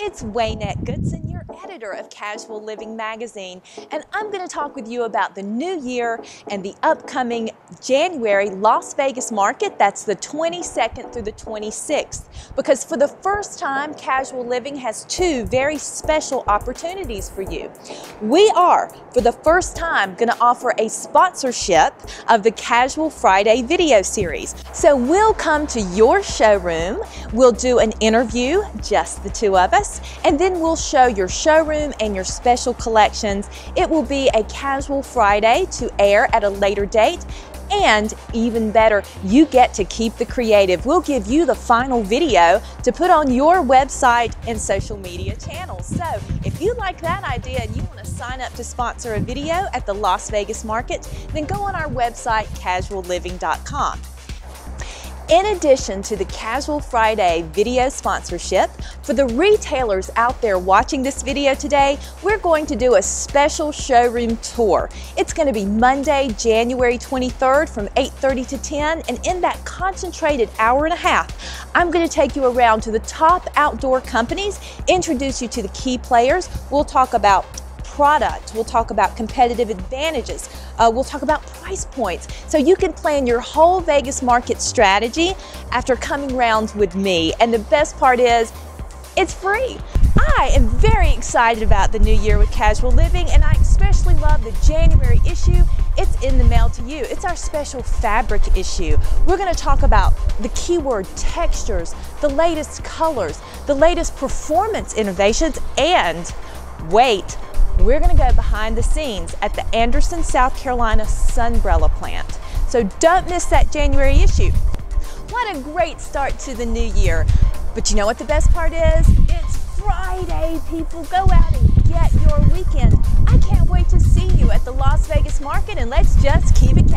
It's Waynette Goodson, your editor of Casual Living Magazine, and I'm going to talk with you about the new year and the upcoming January Las Vegas market. That's the 22nd through the 26th. Because for the first time, Casual Living has two very special opportunities for you. We are, for the first time, going to offer a sponsorship of the Casual Friday video series. So we'll come to your showroom, we'll do an interview, just the two of us and then we'll show your showroom and your special collections. It will be a casual Friday to air at a later date. And even better, you get to keep the creative. We'll give you the final video to put on your website and social media channels. So if you like that idea and you want to sign up to sponsor a video at the Las Vegas market, then go on our website, casualliving.com. In addition to the Casual Friday video sponsorship, for the retailers out there watching this video today, we're going to do a special showroom tour. It's going to be Monday, January 23rd from 8.30 to 10, and in that concentrated hour and a half, I'm going to take you around to the top outdoor companies, introduce you to the key players. We'll talk about product. We'll talk about competitive advantages. Uh, we'll talk about price points. So you can plan your whole Vegas market strategy after coming rounds with me. And the best part is, it's free. I am very excited about the new year with Casual Living, and I especially love the January issue. It's in the mail to you. It's our special fabric issue. We're going to talk about the keyword textures, the latest colors, the latest performance innovations, and wait, we're going to go behind the scenes at the Anderson, South Carolina Sunbrella plant. So don't miss that January issue. What a great start to the new year. But you know what the best part is? It's Friday, people. Go out and get your weekend. I can't wait to see you at the Las Vegas market and let's just keep it